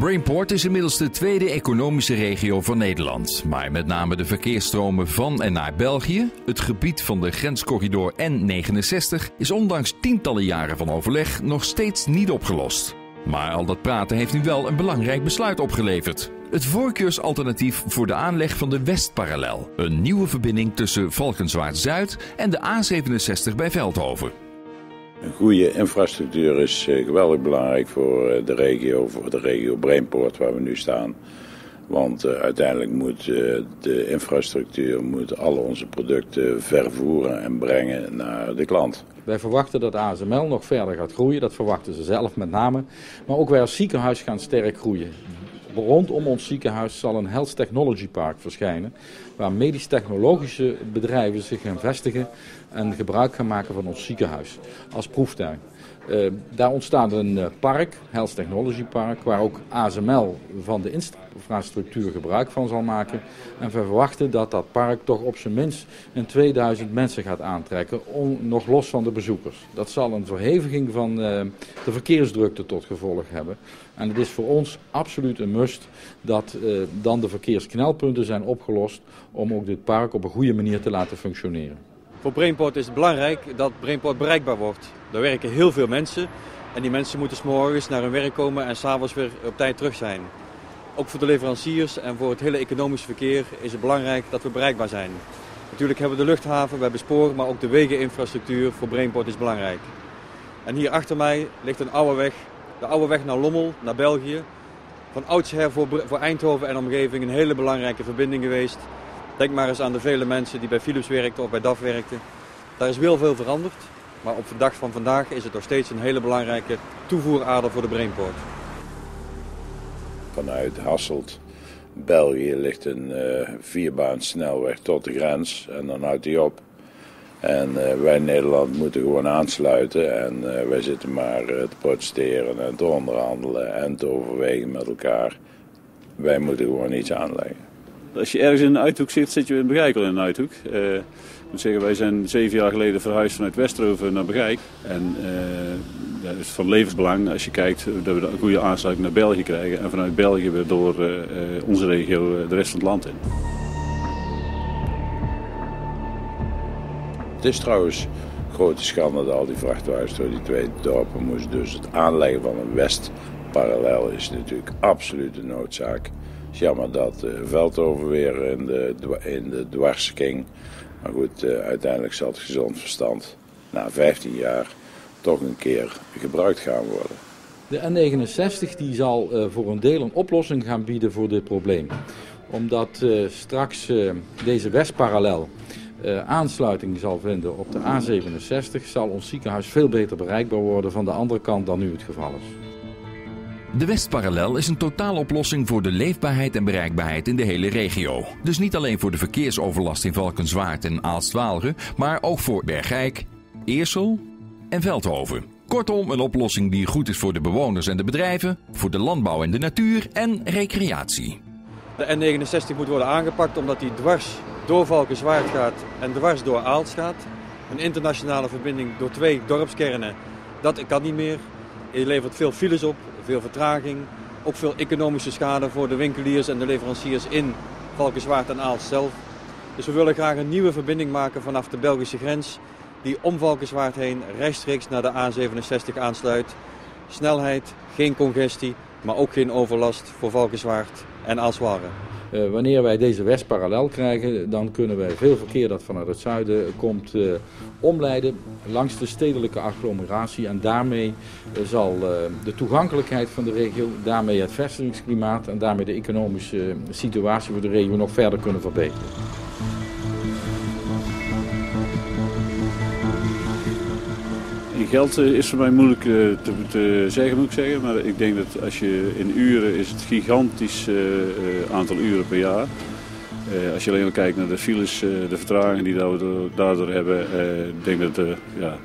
Brainport is inmiddels de tweede economische regio van Nederland. Maar met name de verkeersstromen van en naar België, het gebied van de grenscorridor N69, is ondanks tientallen jaren van overleg nog steeds niet opgelost. Maar al dat praten heeft nu wel een belangrijk besluit opgeleverd. Het voorkeursalternatief voor de aanleg van de Westparallel. Een nieuwe verbinding tussen Valkenswaard-Zuid en de A67 bij Veldhoven. Een goede infrastructuur is eh, geweldig belangrijk voor eh, de regio, voor de regio Brainport waar we nu staan. Want uh, uiteindelijk moet de infrastructuur moet alle onze producten vervoeren en brengen naar de klant. Wij verwachten dat ASML nog verder gaat groeien, dat verwachten ze zelf met name. Maar ook wij als ziekenhuis gaan sterk groeien. Rondom ons ziekenhuis zal een Health Technology Park verschijnen, waar medisch-technologische bedrijven zich gaan vestigen en gebruik gaan maken van ons ziekenhuis als proeftuin. Uh, daar ontstaat een uh, park, Health Technology Park, waar ook ASML van de infrastructuur gebruik van zal maken. En we verwachten dat dat park toch op zijn minst een 2000 mensen gaat aantrekken, on, nog los van de bezoekers. Dat zal een verheviging van uh, de verkeersdrukte tot gevolg hebben. En het is voor ons absoluut een must dat dan de verkeersknelpunten zijn opgelost om ook dit park op een goede manier te laten functioneren. Voor Brainport is het belangrijk dat Brainport bereikbaar wordt. Er werken heel veel mensen en die mensen moeten s morgens naar hun werk komen en s'avonds weer op tijd terug zijn. Ook voor de leveranciers en voor het hele economische verkeer is het belangrijk dat we bereikbaar zijn. Natuurlijk hebben we de luchthaven, we hebben sporen, maar ook de wegeninfrastructuur voor Brainport is belangrijk. En hier achter mij ligt een oude weg, de oude weg naar Lommel, naar België. Van oudsher voor Eindhoven en omgeving een hele belangrijke verbinding geweest. Denk maar eens aan de vele mensen die bij Philips werkten of bij DAF werkten. Daar is wel veel veranderd, maar op de dag van vandaag is het nog steeds een hele belangrijke toevoerader voor de Brainport. Vanuit Hasselt, België, ligt een uh, snelweg tot de grens en dan houdt die op. En uh, wij Nederland moeten gewoon aansluiten en uh, wij zitten maar te protesteren en te onderhandelen en te overwegen met elkaar. Wij moeten gewoon iets aanleggen. Als je ergens in een uithoek zit, zit je in Begijk al in een uithoek. Uh, ik moet zeggen, wij zijn zeven jaar geleden verhuisd vanuit Westroven naar Begijk. En uh, dat is van levensbelang als je kijkt dat we een goede aansluiting naar België krijgen. En vanuit België weer door uh, onze regio de rest van het land in. Het is trouwens een grote schande dat al die vrachtwagens door die twee dorpen moesten. Dus het aanleggen van een Westparallel is natuurlijk absoluut een noodzaak. Jammer dat uh, Veldhoven weer in de, in de. Maar goed, uh, uiteindelijk zal het gezond verstand na 15 jaar toch een keer gebruikt gaan worden. De N69 die zal uh, voor een deel een oplossing gaan bieden voor dit probleem. Omdat straks deze Westparallel aansluiting zal vinden op de A67... zal ons ziekenhuis veel beter bereikbaar worden van de andere kant dan nu het geval is. De Westparallel is een totaaloplossing voor de leefbaarheid en bereikbaarheid in de hele regio. Dus niet alleen voor de verkeersoverlast in Valkenswaard en Aalst-Waalre, maar ook voor Bergijk, Eersel en Veldhoven. Kortom, een oplossing die goed is voor de bewoners en de bedrijven, voor de landbouw en de natuur en recreatie. De N69 moet worden aangepakt omdat die dwars door Valkenswaard gaat en dwars door Aalst gaat. Een internationale verbinding door twee dorpskernen, dat kan niet meer. Je levert veel files op, veel vertraging. Ook veel economische schade voor de winkeliers en de leveranciers in Valkenswaard en Aalst zelf. Dus we willen graag een nieuwe verbinding maken vanaf de Belgische grens. Die om Valkenswaard heen rechtstreeks naar de A67 aansluit. Snelheid, geen congestie, maar ook geen overlast voor Valkenswaard en Aalswaren. Uh, wanneer wij deze Westparallel krijgen, dan kunnen wij veel verkeer dat vanuit het zuiden komt uh, omleiden langs de stedelijke agglomeratie. En daarmee uh, zal de toegankelijkheid van de regio, daarmee het vestigingsklimaat en daarmee de economische situatie voor de regio nog verder kunnen verbeteren. Geld is voor mij moeilijk te, te, zeggen, moet ik zeggen. Maar ik denk dat als je in uren is het gigantisch uh, aantal uren per jaar. Als je alleen al kijkt naar de files, de vertragingen die we daardoor hebben. ik denk dat het ja,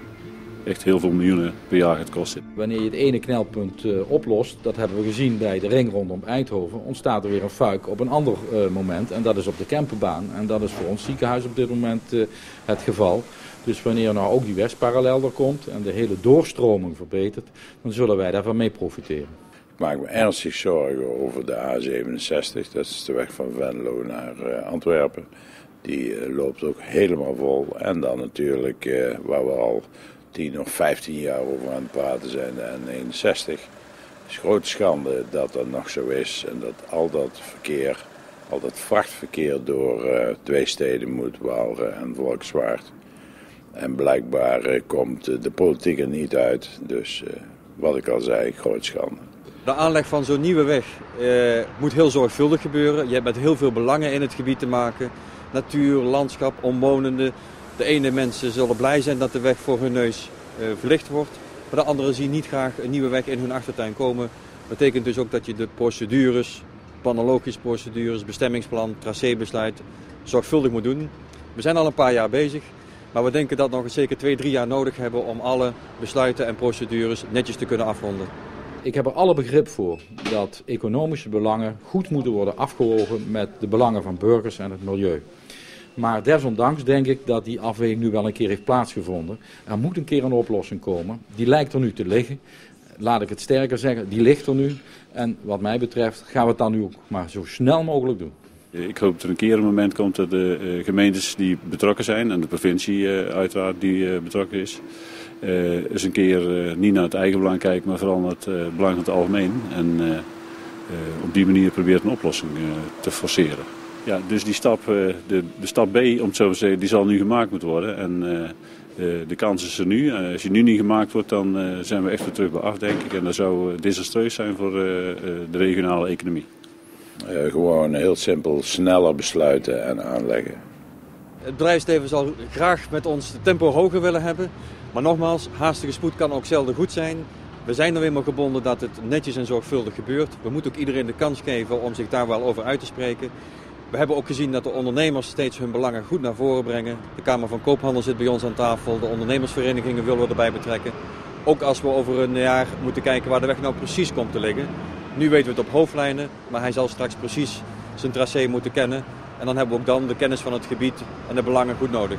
echt heel veel miljoenen per jaar gaat kosten. Wanneer je het ene knelpunt oplost, dat hebben we gezien bij de ring rondom Eindhoven, ontstaat er weer een fuik op een ander moment. En dat is op de camperbaan. En dat is voor ons ziekenhuis op dit moment het geval. Dus wanneer nou ook die Westparallel er komt en de hele doorstroming verbetert, dan zullen wij daarvan mee profiteren. Ik maak me ernstig zorgen over de A67. Dat is de weg van Venlo naar uh, Antwerpen. Die uh, loopt ook helemaal vol. En dan natuurlijk, uh, waar we al 10 of 15 jaar over aan het praten zijn, de N61. Het is grote schande dat dat nog zo is. En dat al dat verkeer, al dat vrachtverkeer door twee steden moet, Waalre en Volkswaard. En blijkbaar komt de politiek er niet uit. Dus wat ik al zei, groot schande. De aanleg van zo'n nieuwe weg eh, moet heel zorgvuldig gebeuren. Je hebt met heel veel belangen in het gebied te maken. Natuur, landschap, omwonenden. De ene mensen zullen blij zijn dat de weg voor hun neus eh, verlicht wordt. Maar de anderen zien niet graag een nieuwe weg in hun achtertuin komen. Dat betekent dus ook dat je de procedures, planologische procedures, bestemmingsplan, tracébesluit zorgvuldig moet doen. We zijn al een paar jaar bezig. Maar we denken dat we nog zeker twee, drie jaar nodig hebben om alle besluiten en procedures netjes te kunnen afronden. Ik heb er alle begrip voor dat economische belangen goed moeten worden afgewogen met de belangen van burgers en het milieu. Maar desondanks denk ik dat die afweging nu wel een keer heeft plaatsgevonden. Er moet een keer een oplossing komen. Die lijkt er nu te liggen. Laat ik het sterker zeggen, die ligt er nu. En wat mij betreft gaan we het dan nu ook maar zo snel mogelijk doen. Ik hoop dat er een keer een moment komt dat de uh, gemeentes die betrokken zijn en de provincie uh, uiteraard die betrokken is, eens een keer niet naar het eigen belang kijken, maar vooral naar het belang van het algemeen. En op die manier probeert een oplossing te forceren. Ja, dus die stap, de, de stap B, om het zo te zeggen, die zal nu gemaakt moeten worden. En de kans is er nu. als je nu niet gemaakt wordt, dan zijn we echt weer terug bij af, denk ik. En dat zou desastreus zijn voor de regionale economie. Uh, gewoon heel simpel sneller besluiten en aanleggen. Het bedrijfsleven zal graag met ons de tempo hoger willen hebben. Maar nogmaals, haastige spoed kan ook zelden goed zijn. We zijn er eenmaal gebonden dat het netjes en zorgvuldig gebeurt. We moeten ook iedereen de kans geven om zich daar wel over uit te spreken. We hebben ook gezien dat de ondernemers steeds hun belangen goed naar voren brengen. De Kamer van Koophandel zit bij ons aan tafel. De ondernemersverenigingen willen we erbij betrekken. Ook als we over een jaar moeten kijken waar de weg nou precies komt te liggen. Nu weten we het op hoofdlijnen, maar hij zal straks precies zijn tracé moeten kennen. En dan hebben we ook dan de kennis van het gebied en de belangen goed nodig.